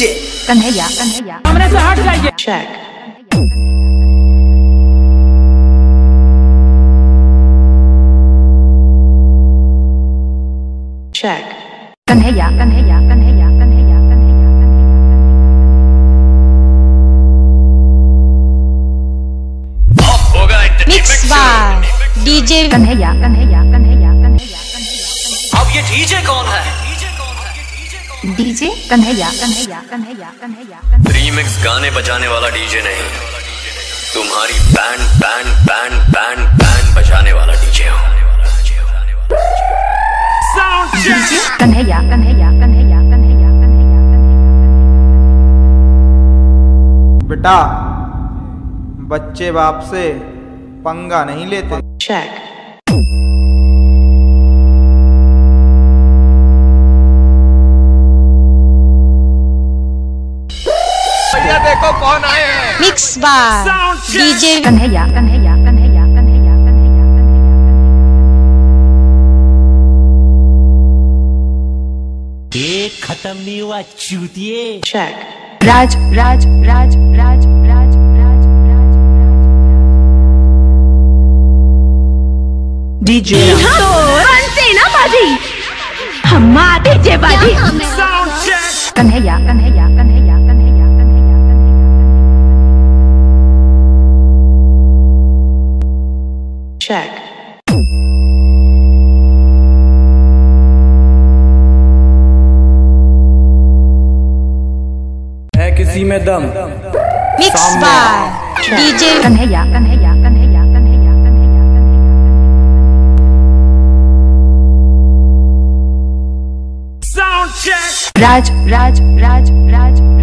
कन्हैया कन्हैया सामने से हट जाइए check, check, कन्हैया कन्हैया कन्हैया कन्हैया कन्हैया होगा mix by DJ Kanhaiya Kanhaiya Kanhaiya Kanhaiya Kanhaiya. अब ये डीजे कौन है? डीजे कन्हैया कन्हैया कन्हैया कन्हैया रीमिक्स गाने बजाने वाला डीजे नहीं। तुम्हारी band band band band band बजाने वाला डीजे हो। डीजे कन्हैया कन्हैया कन्हैया कन्हैया कन्हैया। बेटा बच्चे बाप से पंगा नहीं लेते। Check, mix by DJ Kanhaiya Kanhaiya Kanhaiya Kanhaiya Kanhaiya Kanhaiya खत्म नहीं हुआ चूतिए check, राज राज राज राज राज राज राज DJ, सेना बाजी हमारे जे बाजी check, है किसी में दम? Mix by DJ Kanhaiya Kanhaiya Kanhaiya Kanhaiya Kanhaiya Raj Raj Raj Raj.